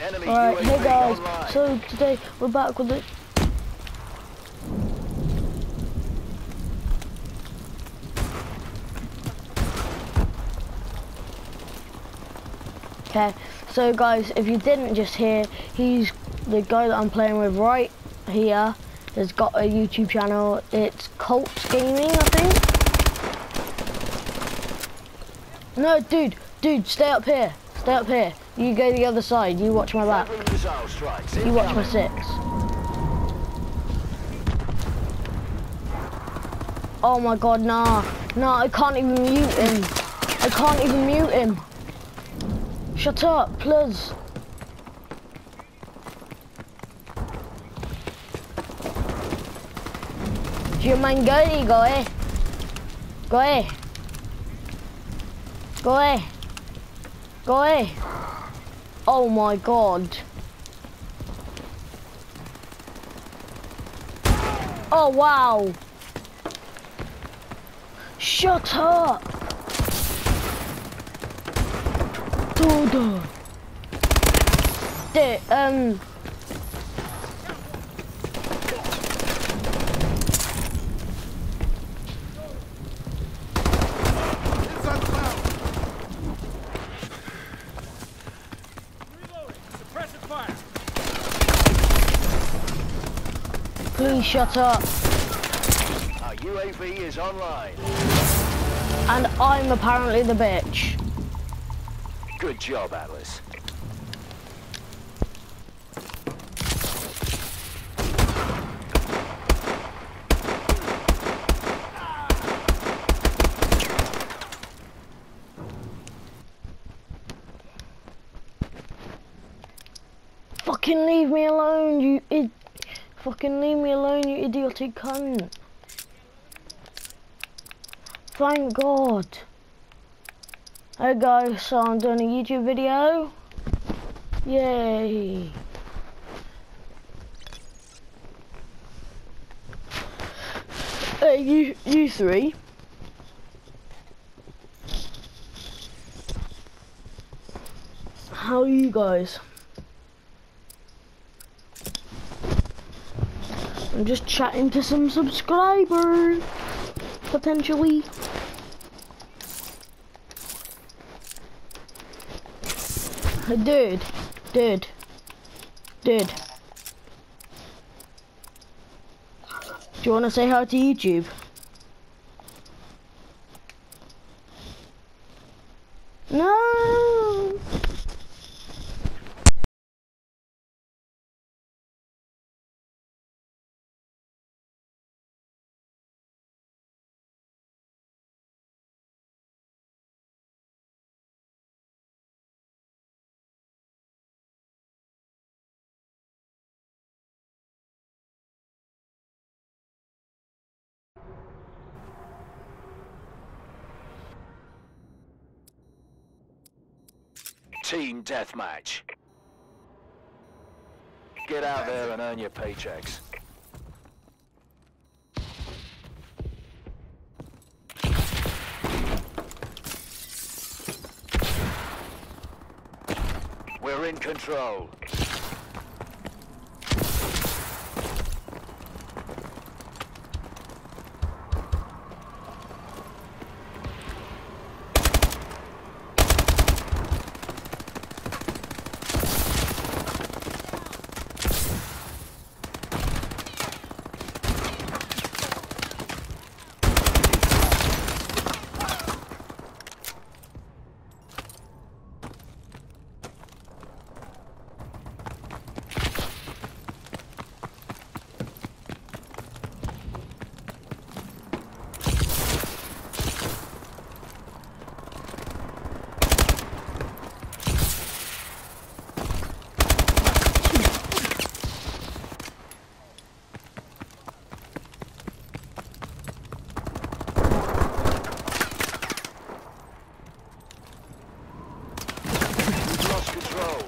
Enemy Alright, hey guys, online. so today we're back with it. Okay, so guys, if you didn't just hear, he's the guy that I'm playing with right here. Has got a YouTube channel. It's Colts Gaming, I think. No, dude, dude, stay up here. Stay up here. You go the other side. You watch my back. Friendly missile strikes. You watch my six. Oh my god, nah. Nah, I can't even mute him. I can't even mute him. Shut up, please. Chiều mình gửi đi gọi Gọi Gọi Gọi Oh my god. Oh wow. Shut up. Dude. Dude, um please shut up. Our UAV is online. And I'm apparently the bitch. Good job, Atlas. Fucking leave me alone, you. Fucking leave me alone, you idiotic cunt. Thank God. Hey guys, so I'm doing a YouTube video. Yay. Hey, you, you three. How are you guys? I'm just chatting to some subscribers, potentially. Dude, dude, dude. Do you want to say hi to YouTube? No. Team deathmatch. Get out there and earn your paychecks. We're in control. road.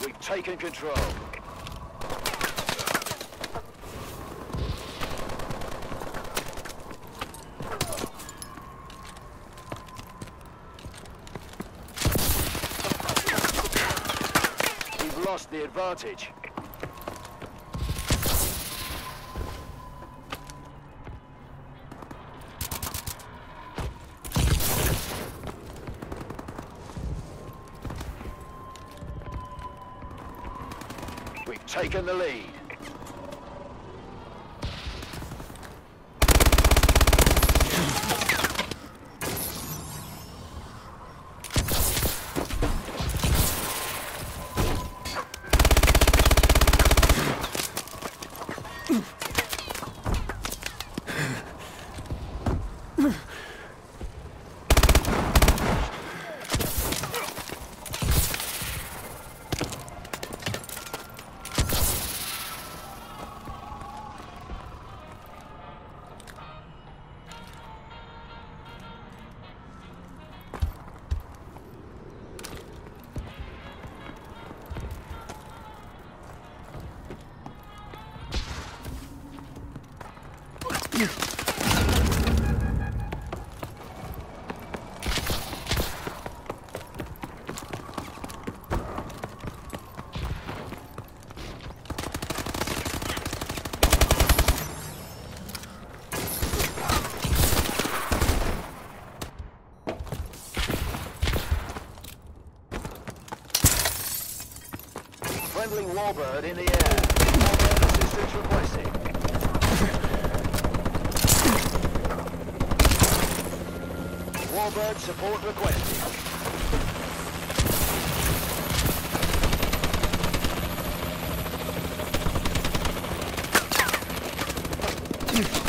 We've taken control. Advantage. We've taken the lead. Friendly Warbird in the air. Assistance requested. Warbird support requested. Friendly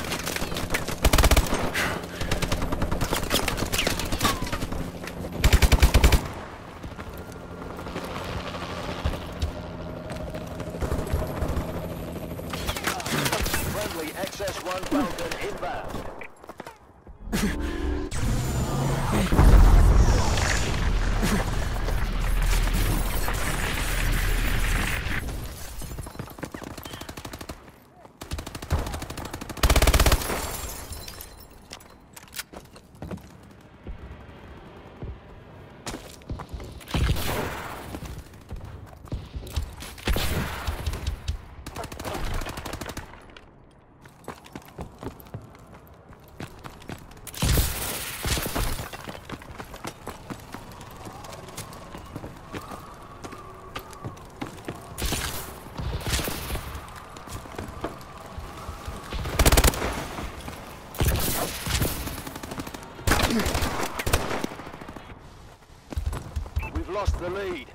lost the lead.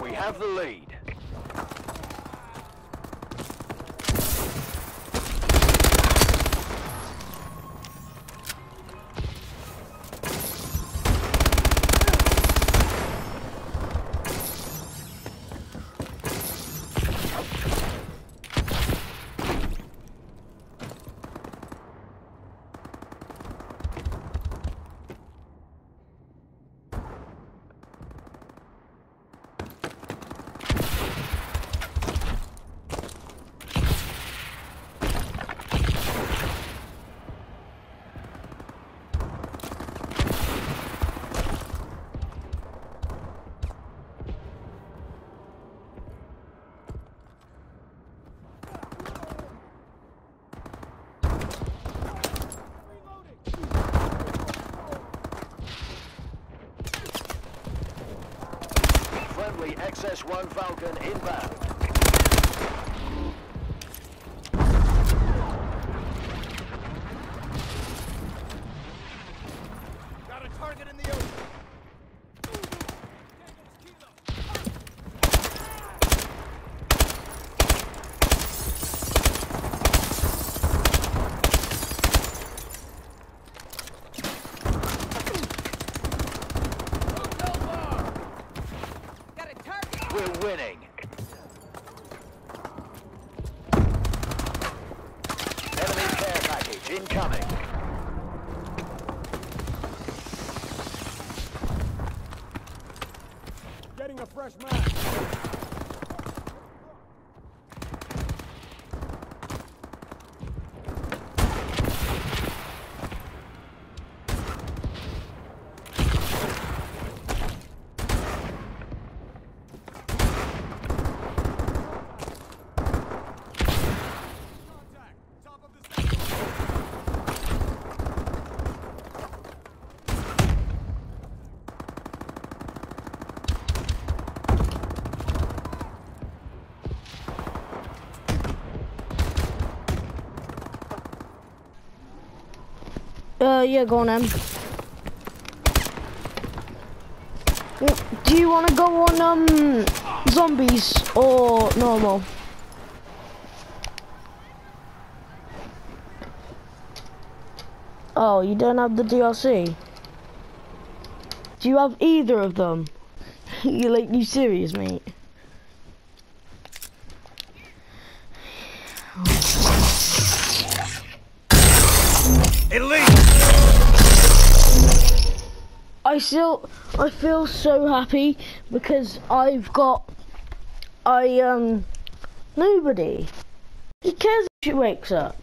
We have the lead. Friendly XS-1 Falcon inbound. Got a target in the open. Got a target. We're winning. Uh, yeah, go on. Do you want to go on, um, zombies or normal? Oh, you don't have the DLC? Do you have either of them? you like, you serious, mate? I still, I feel so happy because I've got, I, um, nobody. He cares if she wakes up.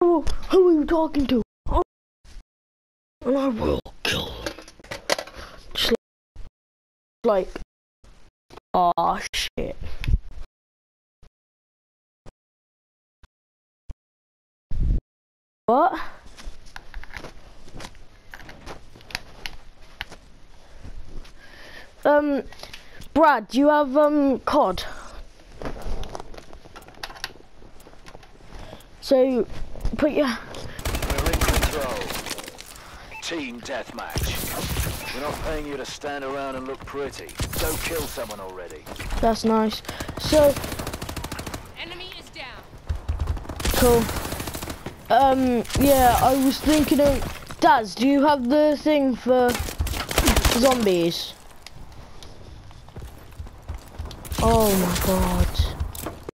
Who are you talking to? Oh, and I will kill. Just like, oh shit. What? Um, Brad, do you have um COD? So, put your We're in control. Team deathmatch. We're not paying you to stand around and look pretty. Go kill someone already. that's nice. So Enemy is down. cool. Um, yeah, I was thinking of Daz. Do you have the thing for zombies? Oh my god.